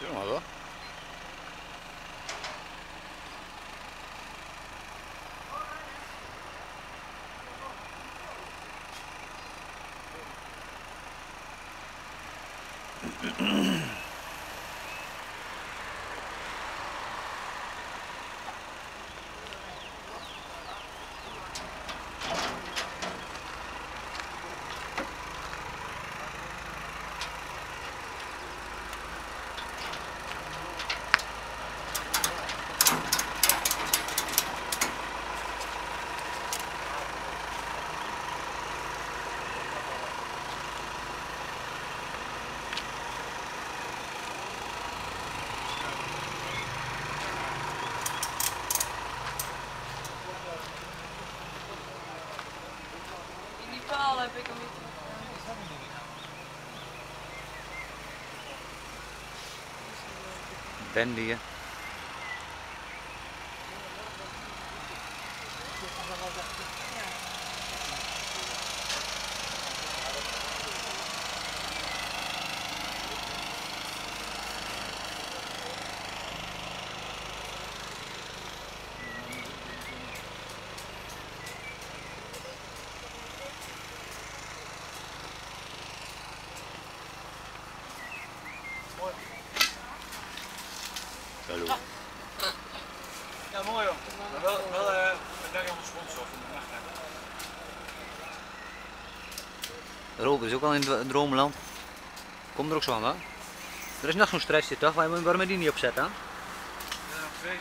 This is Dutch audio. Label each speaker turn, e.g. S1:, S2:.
S1: Prima toch?
S2: In die paal heb ik hem niet.
S1: Bendiën. Hallo.
S3: Ja, mooi. Maar wel, wel uh, bedankt aan de sponsor van de nacht.
S1: Rob is ook al in het droomland. Kom er ook zo aan, hè? Er is nog zo'n stretch toch? Waarom waarom heb je die niet opzet, hè?
S3: Ja, twee.